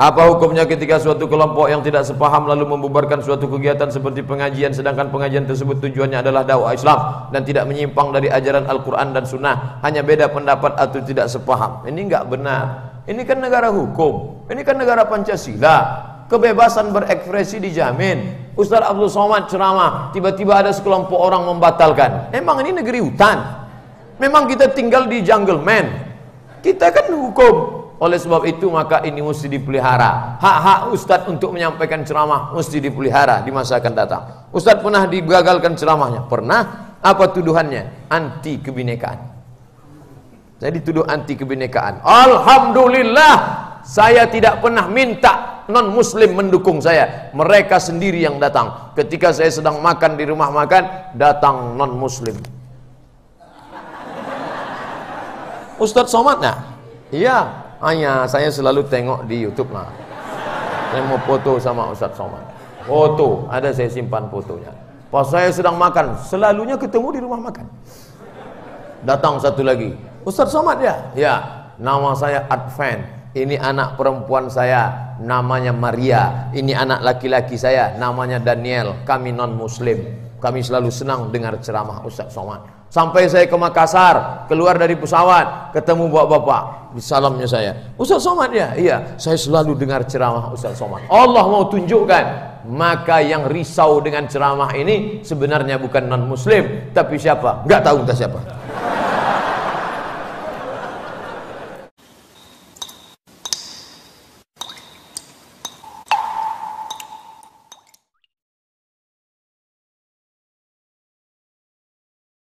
Apa hukumnya ketika suatu kelompok yang tidak sepaham lalu membubarkan suatu kegiatan seperti pengajian sedangkan pengajian tersebut tujuannya adalah dakwah Islam dan tidak menyimpang dari ajaran Al-Quran dan Sunnah hanya beda pendapat atau tidak sepaham? Ini enggak benar. Ini kan negara hukum. Ini kan negara Pancasila. Kebebasan berekspresi dijamin. Ustaz Abdul Somad ceramah tiba-tiba ada sekelompok orang membatalkan. Emang ini negeri hutan? Memang kita tinggal di jungle man. Kita kan hukum oleh sebab itu maka ini mesti dipelihara. Hak-hak ustaz untuk menyampaikan ceramah mesti dipelihara di masa akan datang. Ustaz pernah digagalkan ceramahnya? Pernah. Apa tuduhannya? Anti kebinekaan. Saya dituduh anti kebinekaan. Alhamdulillah saya tidak pernah minta non muslim mendukung saya. Mereka sendiri yang datang. Ketika saya sedang makan di rumah makan, datang non muslim. Ustaz Somad nah? Iya, Ayah, saya selalu tengok di YouTube lah. Saya mau foto sama Ustaz Somad. Foto, ada saya simpan fotonya. Pas saya sedang makan, selalunya ketemu di rumah makan. Datang satu lagi, Ustaz Somad ya? Ya, nama saya Advan. Ini anak perempuan saya, namanya Maria. Ini anak laki-laki saya, namanya Daniel. Kami non Muslim. Kami selalu senang dengar ceramah Ustaz Somad. Sampai saya ke Makassar, keluar dari pesawat, ketemu bapak-bapak, salamnya saya. Ustaz Somad ya? Iya, saya selalu dengar ceramah Ustaz Somad. Allah mau tunjukkan, maka yang risau dengan ceramah ini sebenarnya bukan non muslim, tapi siapa? Enggak tahu entah siapa.